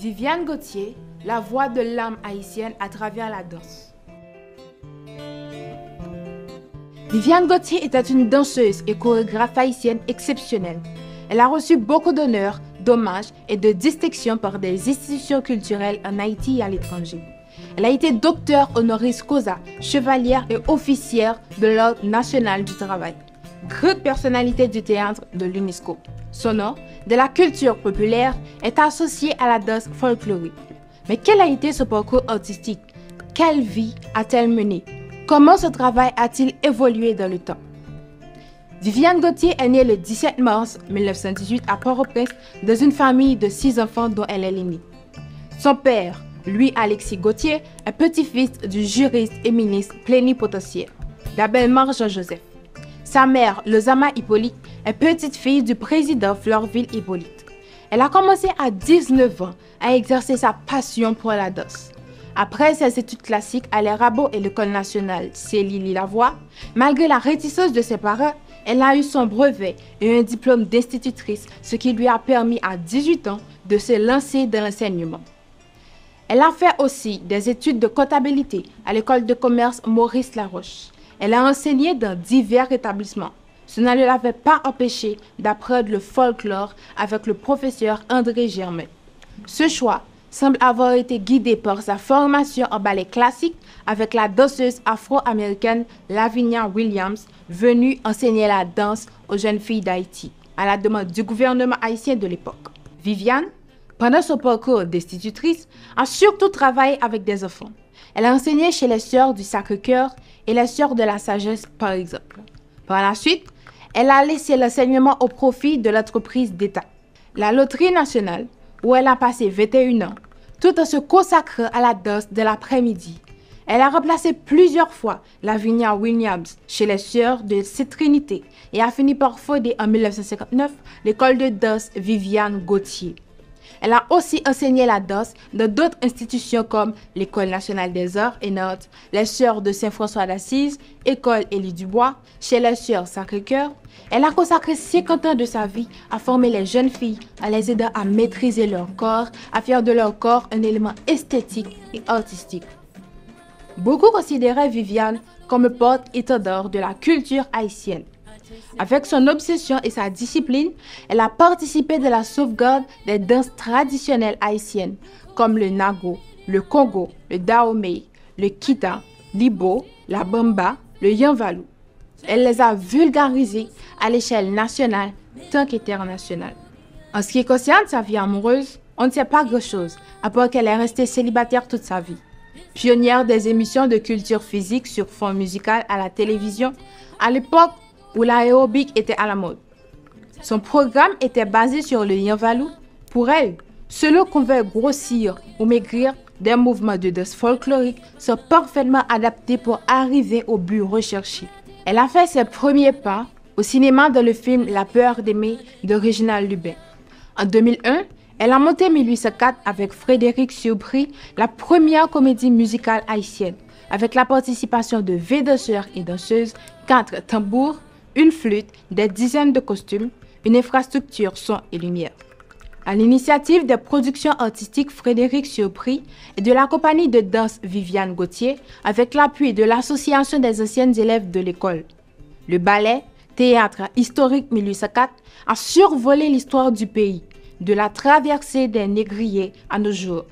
Viviane Gauthier, la voix de l'âme haïtienne à travers la danse. Viviane Gauthier était une danseuse et chorégraphe haïtienne exceptionnelle. Elle a reçu beaucoup d'honneurs, d'hommages et de distinctions par des institutions culturelles en Haïti et à l'étranger. Elle a été docteur honoris causa, chevalière et officière de l'Ordre national du travail. Grande personnalité du théâtre de l'UNESCO. Son nom, de la culture populaire, est associé à la danse folklorique. Mais quel a été ce parcours artistique? Quelle vie a-t-elle mené? Comment ce travail a-t-il évolué dans le temps? Viviane Gauthier est née le 17 mars 1918 à Port-au-Prince dans une famille de six enfants dont elle est l'aînée. Son père, Louis Alexis Gauthier, est petit-fils du juriste et ministre plénipotentiaire, la belle-mère Jean-Joseph. Sa mère, Lozama Hippolyte, est petite-fille du président Florville Hippolyte. Elle a commencé à 19 ans à exercer sa passion pour la danse. Après ses études classiques à l'Erabo et l'École nationale Céline Lavoie, malgré la réticence de ses parents, elle a eu son brevet et un diplôme d'institutrice, ce qui lui a permis à 18 ans de se lancer dans l'enseignement. Elle a fait aussi des études de comptabilité à l'école de commerce Maurice Laroche. Elle a enseigné dans divers établissements. Cela ne l'avait pas empêché d'apprendre le folklore avec le professeur André Germain. Ce choix semble avoir été guidé par sa formation en ballet classique avec la danseuse afro-américaine Lavinia Williams, venue enseigner la danse aux jeunes filles d'Haïti, à la demande du gouvernement haïtien de l'époque. Viviane, pendant son parcours d'institutrice, a surtout travaillé avec des enfants. Elle a enseigné chez les sœurs du Sacré-Cœur et les sœurs de la Sagesse, par exemple. Par la suite, elle a laissé l'enseignement au profit de l'entreprise d'État, la Loterie nationale, où elle a passé 21 ans, tout en se consacrant à la danse de l'après-midi. Elle a remplacé plusieurs fois Lavinia Williams chez les sœurs de cette Trinité et a fini par fonder en 1959 l'école de danse Viviane Gauthier. Elle a aussi enseigné la danse dans d'autres institutions comme l'École nationale des arts et notes, les Sœurs de Saint-François d'Assise, École Élie Dubois, chez les Sœurs Sacré-Cœur. Elle a consacré 50 ans de sa vie à former les jeunes filles, à les aider à maîtriser leur corps, à faire de leur corps un élément esthétique et artistique. Beaucoup considéraient Viviane comme porte-étendard de la culture haïtienne. Avec son obsession et sa discipline, elle a participé de la sauvegarde des danses traditionnelles haïtiennes comme le nago, le congo, le daomei, le kita, l'ibo, la bamba, le yanvalou. Elle les a vulgarisées à l'échelle nationale tant qu'internationale. En ce qui concerne sa vie amoureuse, on ne sait pas grand-chose, à part qu'elle est restée célibataire toute sa vie. Pionnière des émissions de culture physique sur fond musical à la télévision, à l'époque où l'aérobic était à la mode. Son programme était basé sur le yanvalou. Pour elle, ceux qu'on veut grossir ou maigrir, des mouvements de danse folklorique sont parfaitement adaptés pour arriver au but recherché. Elle a fait ses premiers pas au cinéma dans le film La peur d'aimer de Reginald Lubin. En 2001, elle a monté 1804 avec Frédéric Surpris, la première comédie musicale haïtienne, avec la participation de 20 danseurs et danseuses, quatre tambours, une flûte, des dizaines de costumes, une infrastructure son et lumière. À l'initiative des productions artistiques Frédéric Surpris et de la compagnie de danse Viviane Gauthier, avec l'appui de l'Association des anciennes élèves de l'école. Le ballet, théâtre historique 1804, a survolé l'histoire du pays, de la traversée des négriers à nos jours.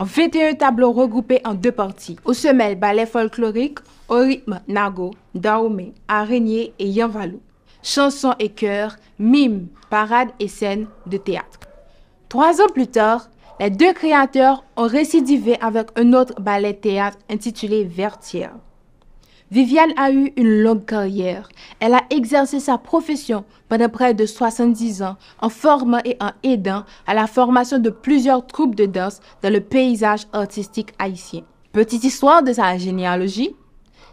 21 tableaux regroupés en deux parties, au semelle ballet folklorique, au rythme nago, daomé, araignée et yanvalou. Chansons et chœurs, mimes, parades et scènes de théâtre. Trois ans plus tard, les deux créateurs ont récidivé avec un autre ballet théâtre intitulé Vertière. Viviane a eu une longue carrière. Elle a exercé sa profession pendant près de 70 ans en formant et en aidant à la formation de plusieurs troupes de danse dans le paysage artistique haïtien. Petite histoire de sa généalogie.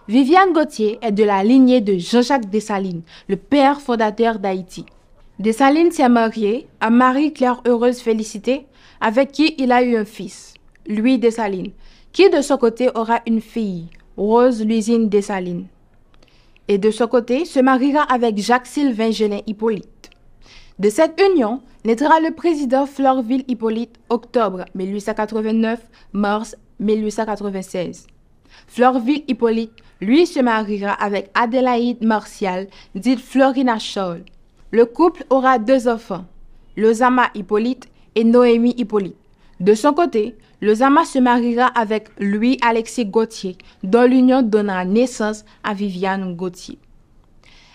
Viviane Gauthier est de la lignée de Jean-Jacques Dessalines, le père fondateur d'Haïti. Dessalines s'est marié à Marie-Claire Heureuse Félicité, avec qui il a eu un fils, Louis Dessalines, qui de son côté aura une fille, Rose Lusine Dessalines. Et de son côté, se mariera avec Jacques-Sylvain Gelin Hippolyte. De cette union naîtra le président Florville Hippolyte, octobre 1889, mars 1896. Florville Hippolyte, lui, se mariera avec Adélaïde Martial, dite Florina Scholl. Le couple aura deux enfants, Lozama Hippolyte et Noémie Hippolyte. De son côté, Lozama se mariera avec Louis-Alexis Gauthier, dont l'union donnera naissance à Viviane Gauthier.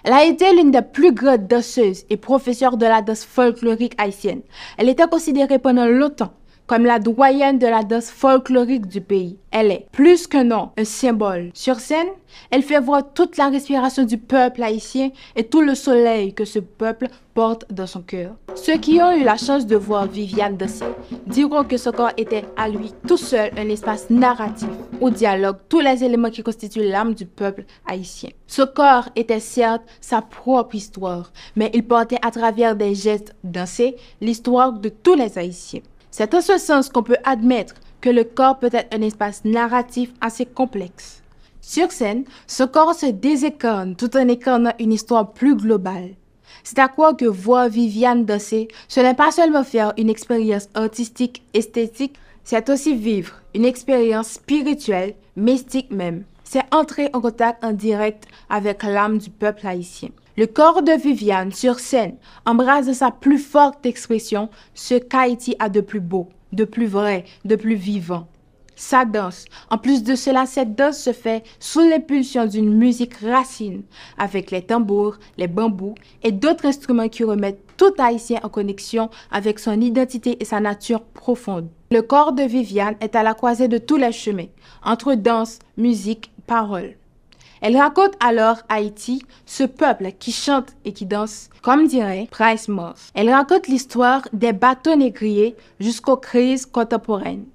Elle a été l'une des plus grandes danseuses et professeures de la danse folklorique haïtienne. Elle était considérée pendant longtemps comme la doyenne de la danse folklorique du pays. Elle est, plus que non, un symbole. Sur scène, elle fait voir toute la respiration du peuple haïtien et tout le soleil que ce peuple porte dans son cœur. Ceux qui ont eu la chance de voir Viviane danser diront que ce corps était à lui tout seul un espace narratif où dialogue tous les éléments qui constituent l'âme du peuple haïtien. Ce corps était certes sa propre histoire, mais il portait à travers des gestes dansés l'histoire de tous les haïtiens. C'est en ce sens qu'on peut admettre que le corps peut être un espace narratif assez complexe. Sur scène, ce corps se désécorne tout en incarnant une histoire plus globale. C'est à quoi que voir Viviane danser, ce n'est pas seulement faire une expérience artistique, esthétique, c'est aussi vivre une expérience spirituelle, mystique même. C'est entrer en contact en direct avec l'âme du peuple haïtien. Le corps de Viviane sur scène embrasse de sa plus forte expression ce qu'Haïti a de plus beau, de plus vrai, de plus vivant. Sa danse. En plus de cela, cette danse se fait sous l'impulsion d'une musique racine, avec les tambours, les bambous et d'autres instruments qui remettent tout Haïtien en connexion avec son identité et sa nature profonde. Le corps de Viviane est à la croisée de tous les chemins, entre danse, musique, parole. Elle raconte alors Haïti, ce peuple qui chante et qui danse, comme dirait Price Moss. Elle raconte l'histoire des bateaux négriers jusqu'aux crises contemporaines.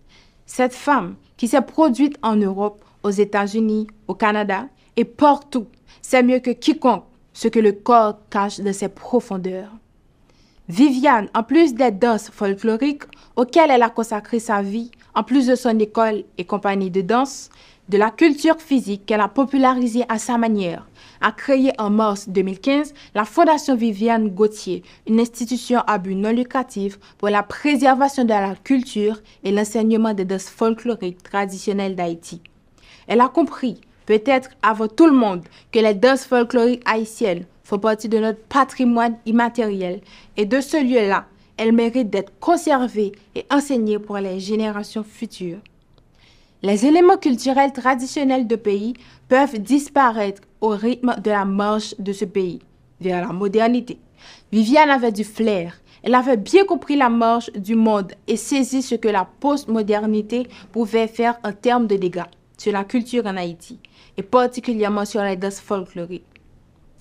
Cette femme qui s'est produite en Europe, aux États-Unis, au Canada et partout, sait mieux que quiconque ce que le corps cache de ses profondeurs. Viviane, en plus des danses folkloriques auxquelles elle a consacré sa vie, en plus de son école et compagnie de danse, de la culture physique qu'elle a popularisée à sa manière, a créé en mars 2015 la Fondation Viviane Gauthier, une institution à but non lucratif pour la préservation de la culture et l'enseignement des danses folkloriques traditionnelles d'Haïti. Elle a compris, peut-être avant tout le monde, que les danses folkloriques haïtiennes font partie de notre patrimoine immatériel et de ce lieu-là, elles méritent d'être conservées et enseignées pour les générations futures. Les éléments culturels traditionnels de pays peuvent disparaître au rythme de la marche de ce pays vers la modernité. Viviane avait du flair. Elle avait bien compris la marche du monde et saisi ce que la postmodernité pouvait faire en termes de dégâts sur la culture en Haïti et particulièrement sur les danses folkloriques.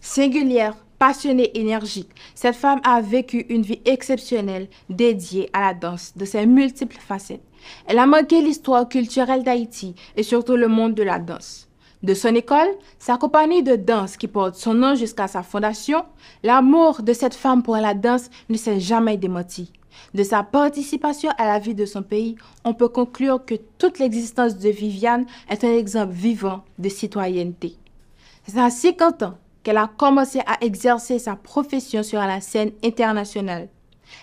Singulière, passionnée, énergique, cette femme a vécu une vie exceptionnelle dédiée à la danse de ses multiples facettes. Elle a marqué l'histoire culturelle d'Haïti et surtout le monde de la danse. De son école, sa compagnie de danse qui porte son nom jusqu'à sa fondation, l'amour de cette femme pour la danse ne s'est jamais démenti. De sa participation à la vie de son pays, on peut conclure que toute l'existence de Viviane est un exemple vivant de citoyenneté. À 50 ans qu'elle a commencé à exercer sa profession sur la scène internationale.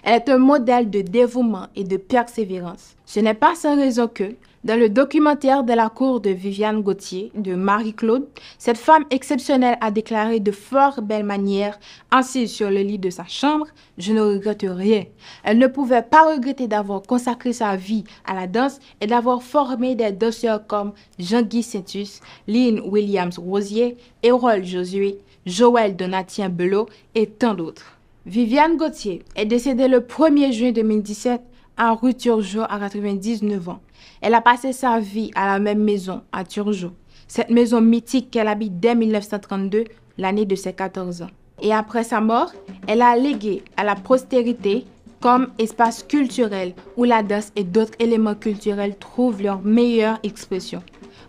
Elle est un modèle de dévouement et de persévérance. Ce n'est pas sans raison que, dans le documentaire de la cour de Viviane Gauthier de Marie-Claude, cette femme exceptionnelle a déclaré de fort belles manières, assise sur le lit de sa chambre, Je ne regrette rien. Elle ne pouvait pas regretter d'avoir consacré sa vie à la danse et d'avoir formé des danseurs comme Jean-Guy Saintus, Lynn Williams-Rosier, Erol Josué, Joël Donatien Belot et tant d'autres. Viviane Gauthier est décédée le 1er juin 2017 à rue Turgeau à 99 ans. Elle a passé sa vie à la même maison, à Turgeau. Cette maison mythique qu'elle habite dès 1932, l'année de ses 14 ans. Et après sa mort, elle a légué à la postérité comme espace culturel où la danse et d'autres éléments culturels trouvent leur meilleure expression.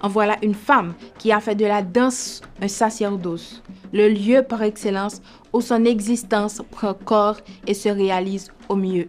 En voilà une femme qui a fait de la danse un sacerdoce, le lieu par excellence où son existence prend corps et se réalise au mieux.